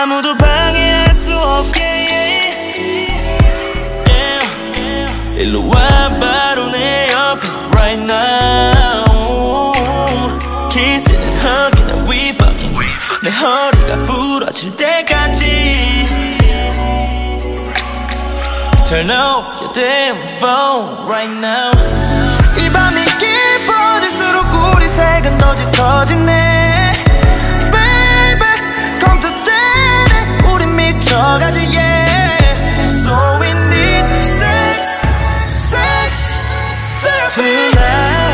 아무도 방해할 수 없게 yeah. 일로 와 바로 내 옆에 right now and hug and we fucking 내 허리가 부러질 때까지 Turn off your damn phone right now 이 밤이 깊어질수록 우리 색은 더 짙어지네 tonight